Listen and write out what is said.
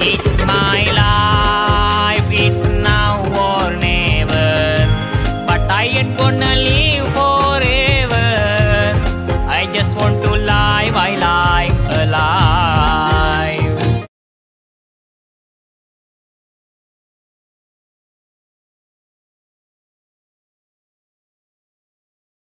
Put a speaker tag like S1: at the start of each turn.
S1: It's my life, it's now or never. But I ain't gonna live forever. I just want to live.